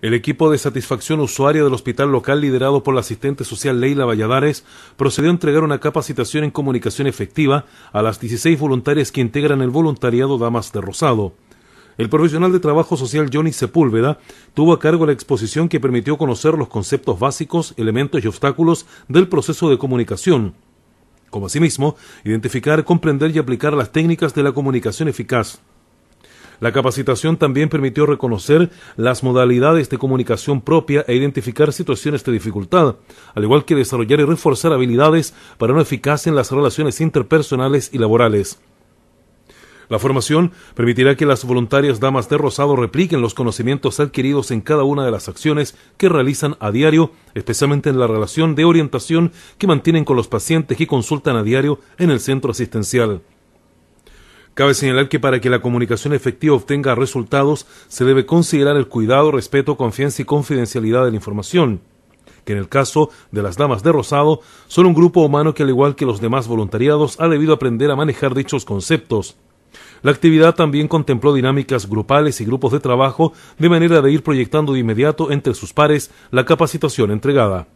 El equipo de satisfacción usuaria del hospital local liderado por la asistente social Leila Valladares procedió a entregar una capacitación en comunicación efectiva a las 16 voluntarias que integran el voluntariado Damas de Rosado. El profesional de trabajo social Johnny Sepúlveda tuvo a cargo la exposición que permitió conocer los conceptos básicos, elementos y obstáculos del proceso de comunicación, como asimismo identificar, comprender y aplicar las técnicas de la comunicación eficaz. La capacitación también permitió reconocer las modalidades de comunicación propia e identificar situaciones de dificultad, al igual que desarrollar y reforzar habilidades para una eficacia en las relaciones interpersonales y laborales. La formación permitirá que las voluntarias damas de Rosado repliquen los conocimientos adquiridos en cada una de las acciones que realizan a diario, especialmente en la relación de orientación que mantienen con los pacientes que consultan a diario en el centro asistencial. Cabe señalar que para que la comunicación efectiva obtenga resultados se debe considerar el cuidado, respeto, confianza y confidencialidad de la información que en el caso de las Damas de Rosado son un grupo humano que al igual que los demás voluntariados ha debido aprender a manejar dichos conceptos. La actividad también contempló dinámicas grupales y grupos de trabajo de manera de ir proyectando de inmediato entre sus pares la capacitación entregada.